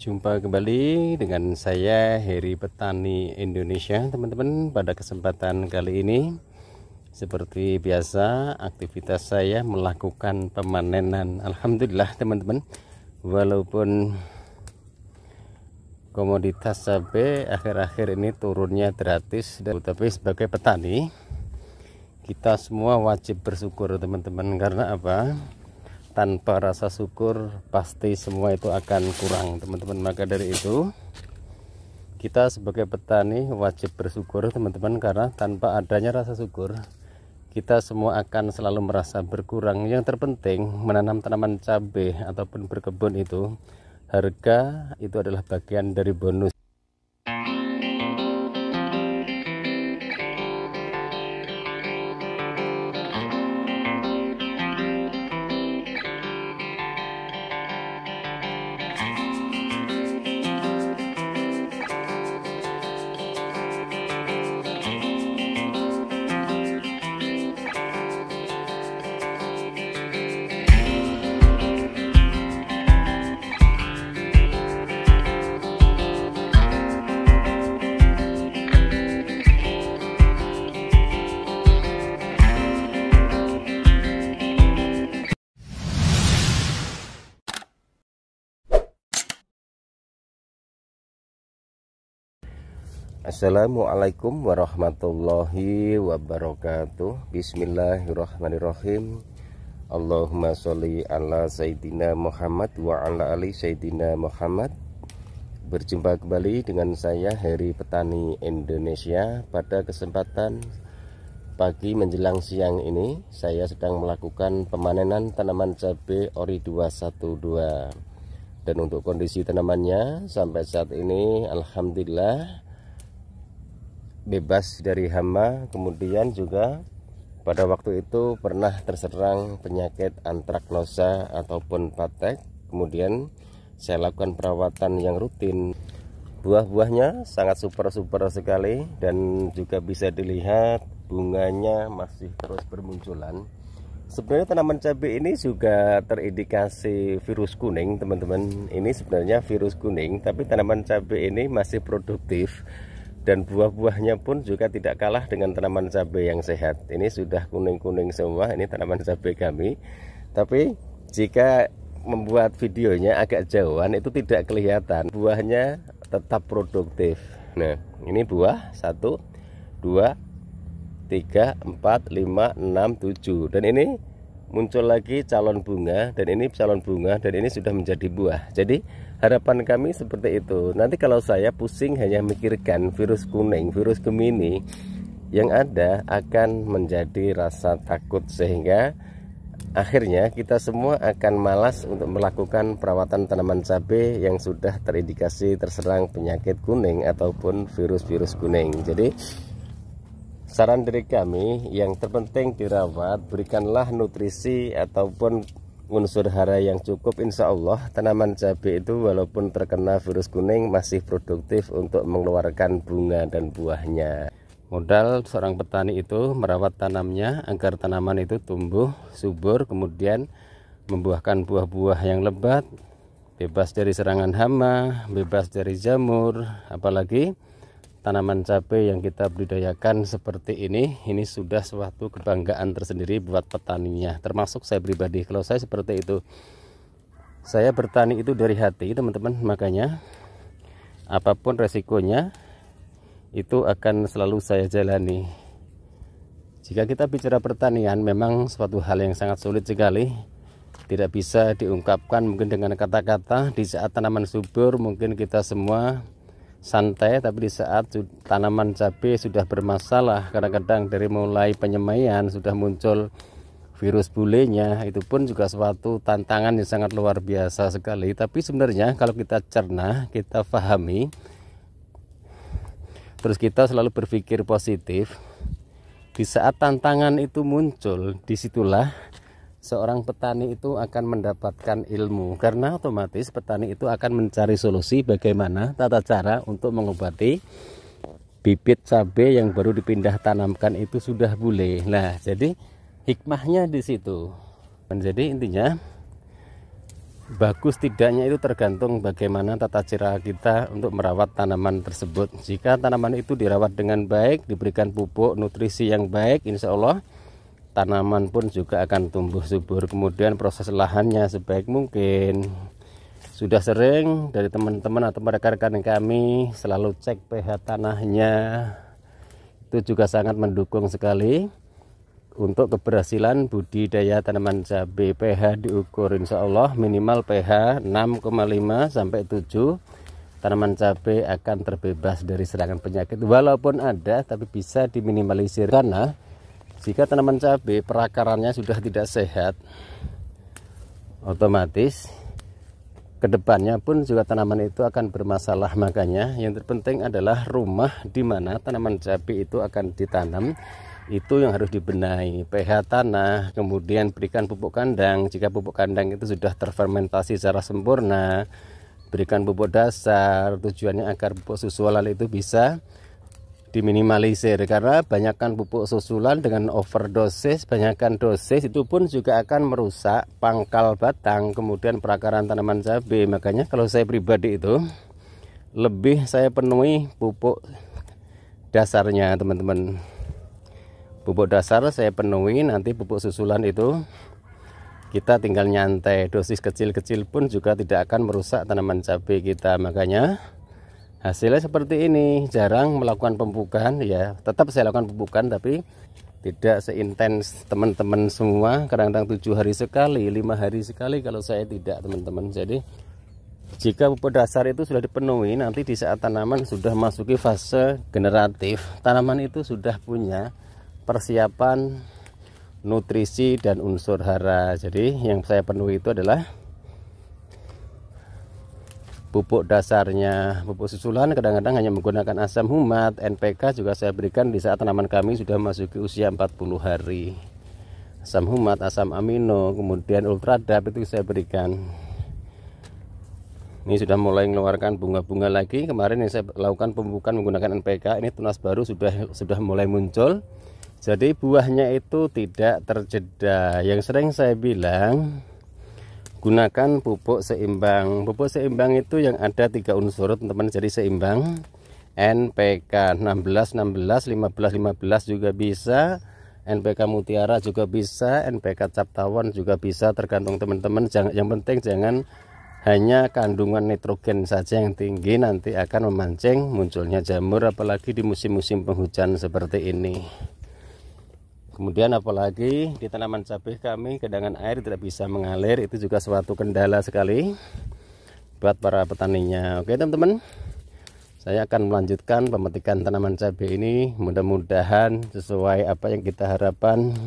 Jumpa kembali dengan saya Heri Petani Indonesia teman-teman pada kesempatan kali ini. Seperti biasa aktivitas saya melakukan pemanenan. Alhamdulillah teman-teman. Walaupun komoditas cabai akhir-akhir ini turunnya gratis tapi sebagai petani kita semua wajib bersyukur teman-teman. Karena apa tanpa rasa syukur pasti semua itu akan kurang teman-teman. Maka dari itu kita sebagai petani wajib bersyukur teman-teman karena tanpa adanya rasa syukur kita semua akan selalu merasa berkurang. Yang terpenting menanam tanaman cabai ataupun berkebun itu harga itu adalah bagian dari bonus Assalamualaikum warahmatullahi wabarakatuh. Bismillahirrahmanirrahim. Allahumma sholli ala Sayyidina Muhammad wa ala ali Sayyidina Muhammad. Berjumpa kembali dengan saya Heri Petani Indonesia. Pada kesempatan pagi menjelang siang ini Saya sedang melakukan pemanenan tanaman cabai ori 212 Dan untuk kondisi tanamannya sampai saat ini Alhamdulillah bebas dari hama kemudian juga pada waktu itu pernah terserang penyakit antraknosa ataupun patek. Kemudian saya lakukan perawatan yang rutin. Buah-buahnya sangat super-super sekali dan juga bisa dilihat bunganya masih terus bermunculan. Sebenarnya tanaman cabai ini juga terindikasi virus kuning teman-teman. Ini sebenarnya virus kuning tapi tanaman cabai ini masih produktif dan buah-buahnya pun juga tidak kalah dengan tanaman cabai yang sehat. Ini sudah kuning-kuning semua ini tanaman cabai kami. Tapi jika membuat videonya agak jauhan itu tidak kelihatan. Buahnya tetap produktif. Nah ini buah. Satu dua tiga empat lima enam tujuh. Dan ini muncul lagi calon bunga. Dan ini calon bunga. Dan ini sudah menjadi buah. Jadi harapan kami seperti itu. Nanti kalau saya pusing hanya mikirkan virus kuning virus gemini yang ada akan menjadi rasa takut sehingga akhirnya kita semua akan malas untuk melakukan perawatan tanaman cabai yang sudah terindikasi terserang penyakit kuning ataupun virus-virus kuning. Jadi Saran dari kami yang terpenting dirawat, berikanlah nutrisi ataupun unsur hara yang cukup insya Allah tanaman cabai itu walaupun terkena virus kuning masih produktif untuk mengeluarkan bunga dan buahnya. Modal seorang petani itu merawat tanamnya agar tanaman itu tumbuh subur kemudian membuahkan buah-buah yang lebat bebas dari serangan hama bebas dari jamur apalagi tanaman cabai yang kita budidayakan seperti ini ini sudah suatu kebanggaan tersendiri buat petaninya. Termasuk saya pribadi. Kalau saya seperti itu saya bertani itu dari hati teman-teman. Makanya apa pun resikonya itu akan selalu saya jalani. Jika kita bicara pertanian memang suatu hal yang sangat sulit sekali. Tidak bisa diungkapkan mungkin dengan kata-kata. Di saat tanaman subur mungkin kita semua santai tapi di saat tanaman cabai sudah bermasalah kadang-kadang dari mulai penyemaian sudah muncul virus bulenya itu pun juga suatu tantangan yang sangat luar biasa sekali. Tapi sebenarnya kalau kita cerna kita pahami terus kita selalu berpikir positif di saat tantangan itu muncul di situlah seorang petani itu akan mendapatkan ilmu karena otomatis petani itu akan mencari solusi bagaimana tata cara untuk mengobati bibit cabai yang baru dipindah tanamkan itu sudah boleh. Nah, jadi hikmahnya di situ. Jadi intinya bagus tidaknya itu tergantung bagaimana tata cara kita untuk merawat tanaman tersebut jika tanaman itu dirawat dengan baik diberikan pupuk nutrisi yang baik insya Allah tanaman pun juga akan tumbuh subur. Kemudian proses lahannya sebaik mungkin. Sudah sering dari teman-teman atau rekan-rekan kami selalu cek pH tanahnya. Itu juga sangat mendukung sekali. Untuk keberhasilan budidaya tanaman cabai pH diukur insya Allah minimal pH 6,5 sampai 7 tanaman cabai akan terbebas dari serangan penyakit. Walaupun ada tapi bisa diminimalisir. Karena jika tanaman cabai perakarannya sudah tidak sehat otomatis ke depannya pun juga tanaman itu akan bermasalah. Makanya yang terpenting adalah rumah di mana tanaman cabai itu akan ditanam itu yang harus dibenahi. pH tanah kemudian berikan pupuk kandang. Jika pupuk kandang itu sudah terfermentasi secara sempurna berikan pupuk dasar tujuannya agar pupuk susulan itu bisa diminimalisir karena banyakkan pupuk susulan dengan overdosis banyakkan dosis itu pun juga akan merusak pangkal batang kemudian perakaran tanaman cabai. Makanya kalau saya pribadi itu lebih saya penuhi pupuk dasarnya teman-teman. Pupuk dasar saya penuhi nanti pupuk susulan itu kita tinggal nyantai. Dosis kecil-kecil pun juga tidak akan merusak tanaman cabai kita. Makanya hasilnya seperti ini. Jarang melakukan pemupukan ya. Tetap saya lakukan pemupukan tapi tidak seintens teman-teman semua. Kadang-kadang tujuh hari sekali lima hari sekali kalau saya tidak teman-teman. Jadi jika pupuk dasar itu sudah dipenuhi nanti di saat tanaman sudah masuki fase generatif tanaman itu sudah punya persiapan nutrisi dan unsur hara. Jadi yang saya penuhi itu adalah pupuk dasarnya pupuk susulan kadang-kadang hanya menggunakan asam humat. NPK juga saya berikan di saat tanaman kami sudah masuki usia 40 hari. Asam humat asam amino kemudian ultradap itu saya berikan. Ini sudah mulai mengeluarkan bunga-bunga lagi. Kemarin yang saya lakukan pemupukan menggunakan NPK ini tunas baru sudah sudah mulai muncul. Jadi buahnya itu tidak terjeda. Yang sering saya bilang gunakan pupuk seimbang. Pupuk seimbang itu yang ada tiga unsur teman-teman. Jadi seimbang NPK 16 16 15 15 juga bisa. NPK mutiara juga bisa. NPK cap tawon juga bisa tergantung teman-teman. Yang penting jangan hanya kandungan nitrogen saja yang tinggi nanti akan memancing munculnya jamur apalagi di musim-musim penghujan seperti ini Kemudian apalagi di tanaman cabai kami kedangan air tidak bisa mengalir itu juga suatu kendala sekali buat para petaninya. Oke teman-teman, saya akan melanjutkan pemetikan tanaman cabai ini. Mudah-mudahan sesuai apa yang kita harapkan.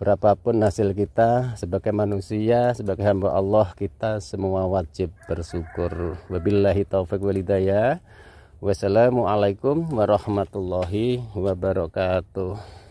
Berapapun hasil kita sebagai manusia, sebagai hamba Allah kita semua wajib bersyukur. Wabillahi taufik walidayah. Wassalamualaikum warahmatullahi wabarakatuh.